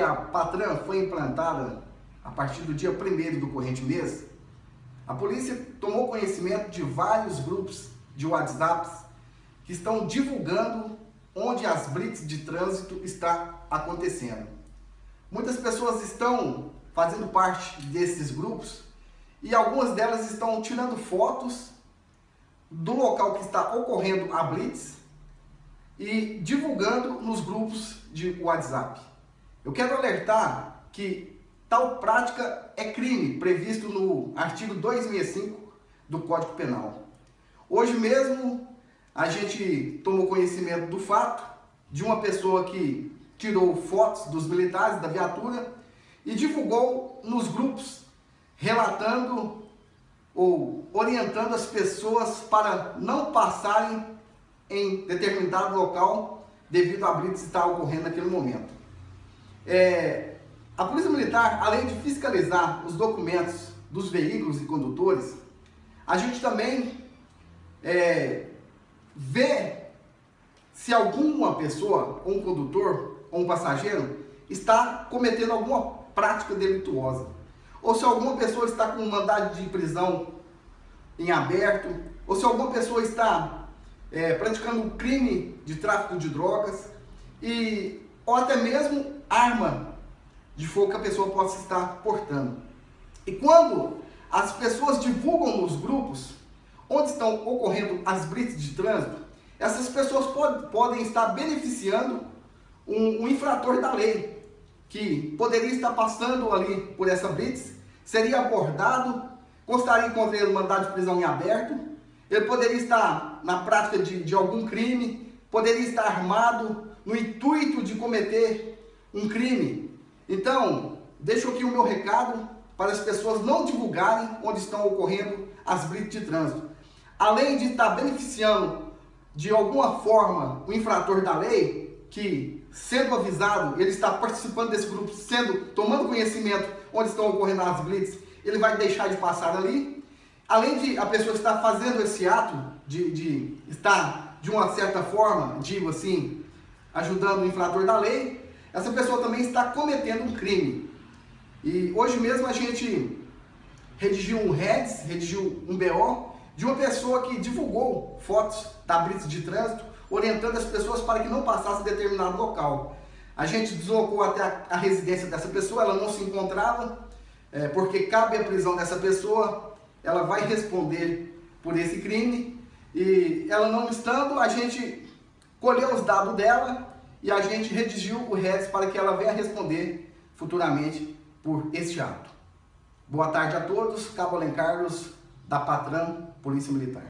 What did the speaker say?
a Patran foi implantada a partir do dia 1 do corrente mês, a polícia tomou conhecimento de vários grupos de WhatsApps que estão divulgando onde as blitz de trânsito está acontecendo. Muitas pessoas estão fazendo parte desses grupos e algumas delas estão tirando fotos do local que está ocorrendo a blitz e divulgando nos grupos de WhatsApp. Eu quero alertar que tal prática é crime previsto no artigo 265 do Código Penal. Hoje mesmo a gente tomou conhecimento do fato de uma pessoa que tirou fotos dos militares da viatura e divulgou nos grupos relatando ou orientando as pessoas para não passarem em determinado local devido à blitz que está ocorrendo naquele momento. É, a Polícia Militar, além de fiscalizar os documentos dos veículos e condutores, a gente também é, vê se alguma pessoa, ou um condutor, ou um passageiro, está cometendo alguma prática delituosa. Ou se alguma pessoa está com um mandado de prisão em aberto, ou se alguma pessoa está é, praticando um crime de tráfico de drogas, e, ou até mesmo arma de fogo que a pessoa possa estar portando. E quando as pessoas divulgam nos grupos onde estão ocorrendo as blitz de trânsito, essas pessoas pod podem estar beneficiando um, um, infrator da lei, que poderia estar passando ali por essa blitz, seria abordado, constaria contra ele mandado de prisão em aberto, ele poderia estar na prática de, de algum crime, poderia estar armado no intuito de cometer um crime. Então, deixo aqui o meu recado para as pessoas não divulgarem onde estão ocorrendo as blitz de trânsito. Além de estar beneficiando de alguma forma o infrator da lei, que sendo avisado, ele está participando desse grupo, sendo tomando conhecimento onde estão ocorrendo as blitz, ele vai deixar de passar ali. Além de a pessoa estar fazendo esse ato de, de estar de uma certa forma, digo assim, ajudando o infrator da lei, essa pessoa também está cometendo um crime. E hoje mesmo a gente redigiu um REDS, redigiu um BO, de uma pessoa que divulgou fotos da blitz de trânsito, orientando as pessoas para que não passassem determinado local. A gente deslocou até a, a residência dessa pessoa, ela não se encontrava, é, porque cabe a prisão dessa pessoa, ela vai responder por esse crime, e ela não estando, a gente colheu os dados dela, e a gente redigiu o REDS para que ela venha responder futuramente por este ato. Boa tarde a todos, Cabo Carlos, da Patram, Polícia Militar.